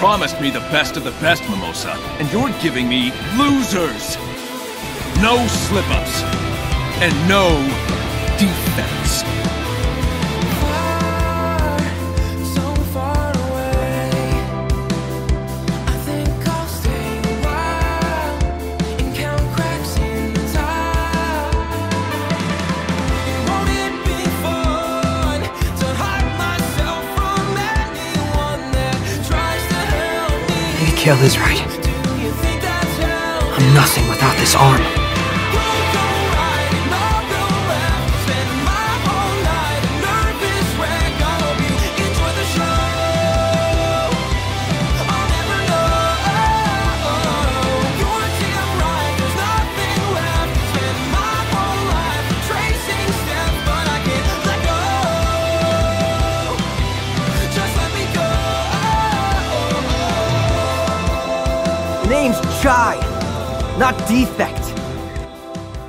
promised me the best of the best, Mimosa, and you're giving me losers! No slip-ups, and no defense. Mikhail is right. I'm nothing without this arm. Name's Chai, not Defect.